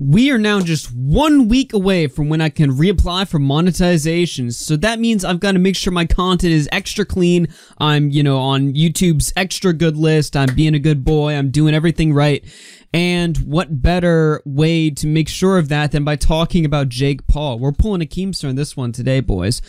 We are now just one week away from when I can reapply for monetization, so that means I've got to make sure my content is extra clean. I'm, you know, on YouTube's extra good list. I'm being a good boy. I'm doing everything right. And what better way to make sure of that than by talking about Jake Paul? We're pulling a Keemstar on this one today, boys.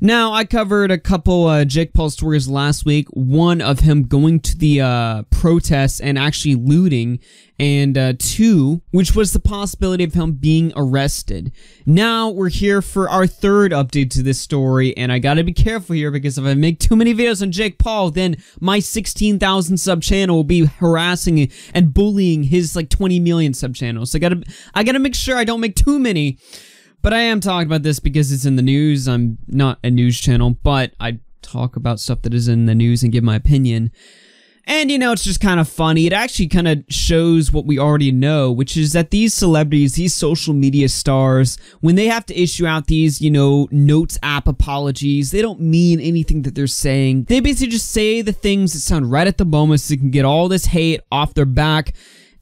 Now, I covered a couple uh, Jake Paul stories last week. One of him going to the uh, protests and actually looting, and uh, two, which was the possibility of him being arrested. Now, we're here for our third update to this story, and I gotta be careful here because if I make too many videos on Jake Paul, then my 16,000 sub channel will be harassing and bullying his like 20 million sub channels. So I gotta, I gotta make sure I don't make too many. But I am talking about this because it's in the news. I'm not a news channel, but I talk about stuff that is in the news and give my opinion. And you know, it's just kind of funny. It actually kind of shows what we already know, which is that these celebrities, these social media stars, when they have to issue out these, you know, notes app apologies, they don't mean anything that they're saying. They basically just say the things that sound right at the moment so they can get all this hate off their back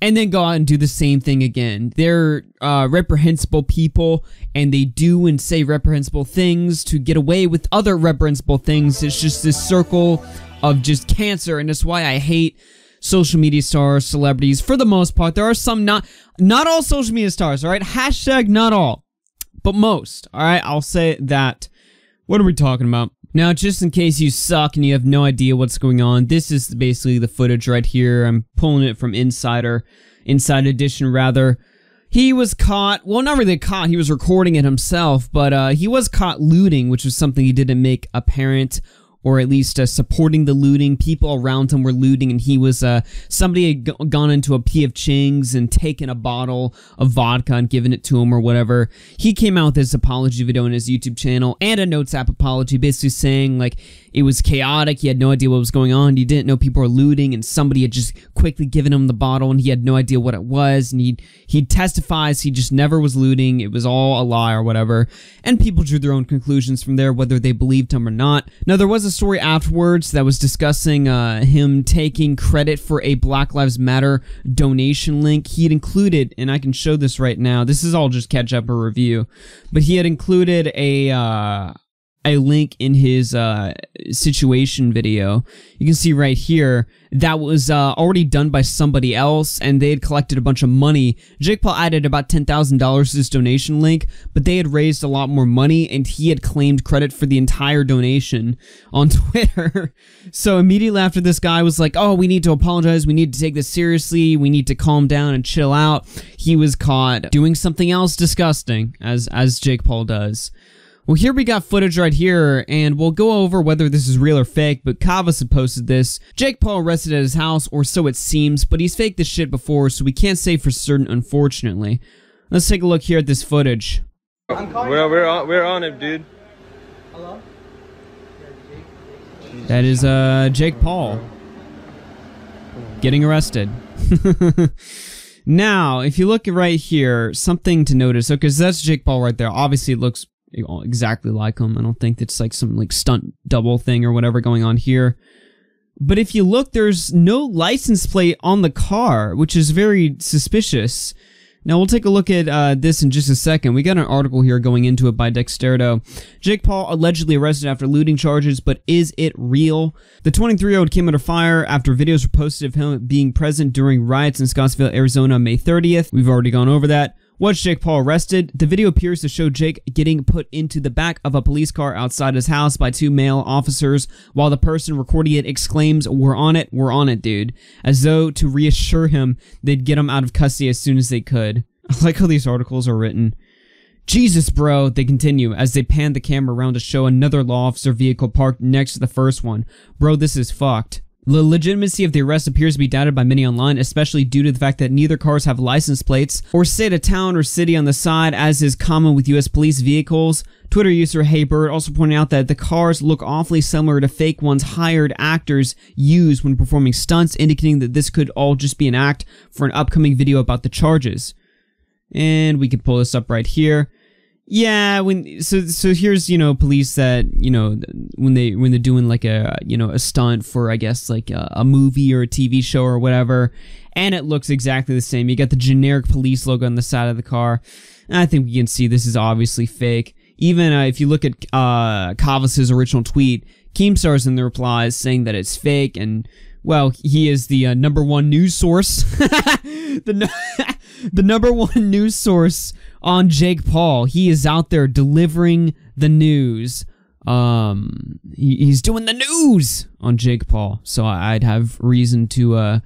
and then go out and do the same thing again. They're uh, reprehensible people, and they do and say reprehensible things to get away with other reprehensible things. It's just this circle of just cancer, and that's why I hate social media stars, celebrities. For the most part, there are some not not all social media stars. All right, hashtag not all, but most. All right, I'll say that. What are we talking about? Now, just in case you suck and you have no idea what's going on, this is basically the footage right here. I'm pulling it from Insider, Inside Edition rather. He was caught, well, not really caught, he was recording it himself, but uh, he was caught looting, which was something he didn't make apparent or at least uh, supporting the looting. People around him were looting, and he was uh, somebody had gone into a P.F. Chang's and taken a bottle of vodka and given it to him or whatever. He came out with his apology video on his YouTube channel and a Notes app apology, basically saying like it was chaotic. He had no idea what was going on. He didn't know people were looting, and somebody had just quickly given him the bottle, and he had no idea what it was. And he he testifies he just never was looting. It was all a lie or whatever. And people drew their own conclusions from there, whether they believed him or not. Now there was a story afterwards that was discussing uh, him taking credit for a Black Lives Matter donation link. He had included, and I can show this right now. This is all just catch up or review, but he had included a. Uh, a link in his uh, situation video. You can see right here that was uh, already done by somebody else, and they had collected a bunch of money. Jake Paul added about ten thousand dollars to his donation link, but they had raised a lot more money, and he had claimed credit for the entire donation on Twitter. so immediately after this guy was like, "Oh, we need to apologize. We need to take this seriously. We need to calm down and chill out," he was caught doing something else disgusting, as as Jake Paul does. Well, here we got footage right here, and we'll go over whether this is real or fake, but Kavos had posted this. Jake Paul arrested at his house, or so it seems, but he's faked this shit before, so we can't say for certain, unfortunately. Let's take a look here at this footage. We're, we're, on, we're on it, dude. Hello? That is, uh, Jake Paul. Getting arrested. now, if you look right here, something to notice. Okay, so that's Jake Paul right there. Obviously, it looks exactly like him. I don't think it's like some like stunt double thing or whatever going on here. But if you look, there's no license plate on the car, which is very suspicious. Now we'll take a look at uh, this in just a second. We got an article here going into it by Dexerto. Jake Paul allegedly arrested after looting charges, but is it real? The 23-year-old came under fire after videos were posted of him being present during riots in Scottsdale, Arizona, May 30th. We've already gone over that. Was Jake Paul arrested? The video appears to show Jake getting put into the back of a police car outside his house by two male officers, while the person recording it exclaims, We're on it, we're on it, dude, as though to reassure him they'd get him out of custody as soon as they could. I like how these articles are written. Jesus, bro, they continue as they pan the camera around to show another law officer vehicle parked next to the first one. Bro, this is fucked. The legitimacy of the arrest appears to be doubted by many online, especially due to the fact that neither cars have license plates or state a town or city on the side, as is common with US police vehicles. Twitter user HeyBird also pointed out that the cars look awfully similar to fake ones hired actors use when performing stunts, indicating that this could all just be an act for an upcoming video about the charges. And we could pull this up right here. Yeah, when so so here's you know police that you know when they when they're doing like a you know a stunt for I guess like a, a movie or a TV show or whatever, and it looks exactly the same. You got the generic police logo on the side of the car. I think we can see this is obviously fake. Even uh, if you look at uh, Kavos's original tweet, Keemstar's in the replies saying that it's fake, and well, he is the uh, number one news source, the no- the number one news source on Jake Paul. He is out there delivering the news. Um, he, he's doing the news on Jake Paul, so I'd have reason to uh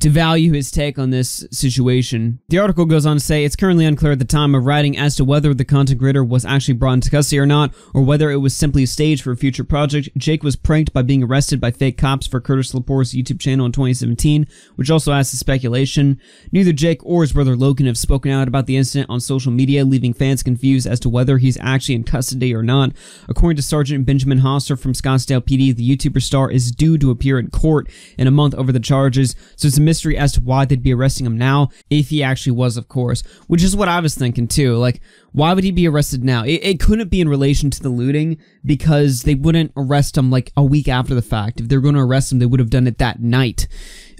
to value his take on this situation. The article goes on to say it's currently unclear at the time of writing as to whether the content creator was actually brought into custody or not, or whether it was simply a stage for a future project. Jake was pranked by being arrested by fake cops for Curtis Lepore's YouTube channel in 2017, which also adds to speculation. Neither Jake or his brother Logan have spoken out about the incident on social media, leaving fans confused as to whether he's actually in custody or not. According to Sergeant Benjamin Hosser from Scottsdale PD, the YouTuber star is due to appear in court in a month over the charges, so it's a mystery as to why they'd be arresting him now, if he actually was, of course, which is what I was thinking too. Like, why would he be arrested now? It, it couldn't be in relation to the looting because they wouldn't arrest him like a week after the fact. If they're going to arrest him, they would have done it that night.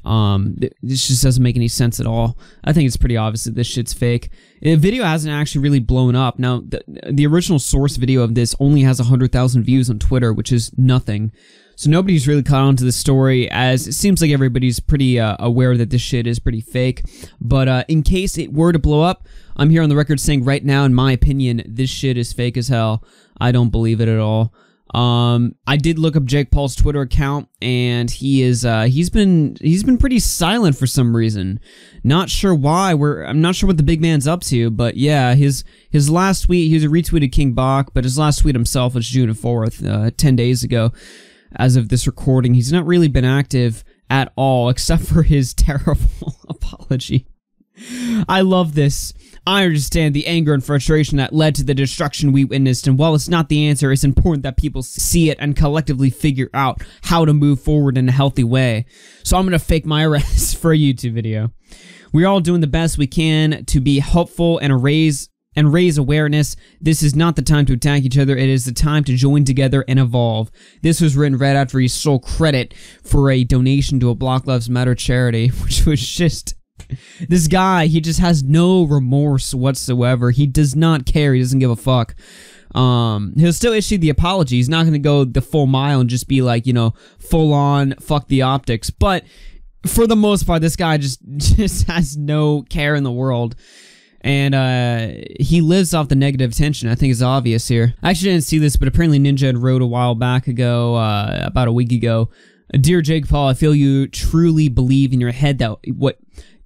Um, this just doesn't make any sense at all. I think it's pretty obvious that this shit's fake. The video hasn't actually really blown up. Now, the, the original source video of this only has 100,000 views on Twitter, which is nothing. So nobody's really caught on to the story, as it seems like everybody's pretty uh, aware that this shit is pretty fake. But uh, in case it were to blow up, I'm here on the record saying right now, in my opinion, this shit is fake as hell. I don't believe it at all. Um, I did look up Jake Paul's Twitter account, and he is uh, he's been he's been pretty silent for some reason. Not sure why. We're I'm not sure what the big man's up to, but yeah, his his last tweet he was a retweeted King Bach, but his last tweet himself was June fourth, uh, ten days ago as of this recording. He's not really been active at all, except for his terrible apology. I love this. I understand the anger and frustration that led to the destruction we witnessed, and while it's not the answer, it's important that people see it and collectively figure out how to move forward in a healthy way. So I'm gonna fake my arrest for a YouTube video. We're all doing the best we can to be helpful and raise and raise awareness. This is not the time to attack each other. It is the time to join together and evolve. This was written right after he stole credit for a donation to a Black Lives Matter charity, which was just. This guy, he just has no remorse whatsoever. He does not care. He doesn't give a fuck. Um, he'll still issue the apology. He's not going to go the full mile and just be like, you know, full on fuck the optics. But for the most part, this guy just just has no care in the world and uh, he lives off the negative attention. I think is obvious here. I actually didn't see this, but apparently Ninja had wrote a while back ago, uh, about a week ago. Dear Jake Paul, I feel you truly believe in your head that what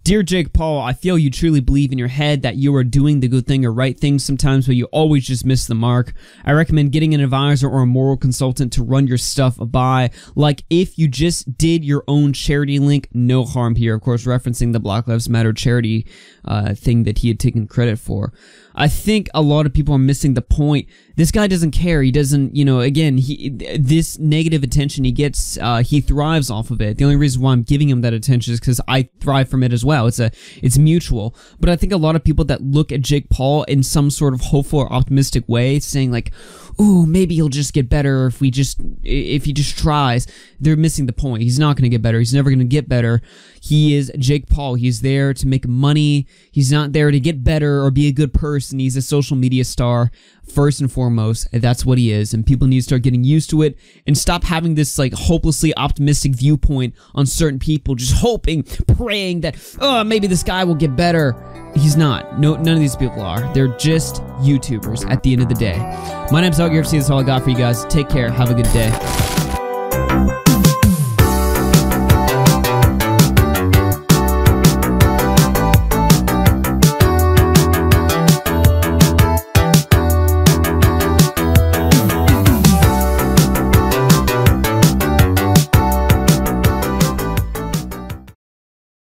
Dear Jake Paul, I feel you truly believe in your head that you are doing the good thing or right thing sometimes, but you always just miss the mark. I recommend getting an advisor or a moral consultant to run your stuff by. Like if you just did your own charity link, no harm here. Of course, referencing the Black Lives Matter charity uh, thing that he had taken credit for. I think a lot of people are missing the point. This guy doesn't care. He doesn't, you know, again, he this negative attention he gets, uh, he thrives off of it. The only reason why I'm giving him that attention is because I thrive from it as well. It's a, it's mutual. But I think a lot of people that look at Jake Paul in some sort of hopeful or optimistic way, saying like, "Oh, maybe he'll just get better if we just, if he just tries," they're missing the point. He's not going to get better. He's never going to get better. He is Jake Paul. He's there to make money. He's not there to get better or be a good person. He's a social media star first and foremost. That's what he is. And people need to start getting used to it and stop having this like hopelessly optimistic viewpoint on certain people, just hoping, praying that, oh, maybe this guy will get better. He's not. No, none of these people are. They're just YouTubers at the end of the day. My name's Augie RFC. That's all I got for you guys. Take care. Have a good day.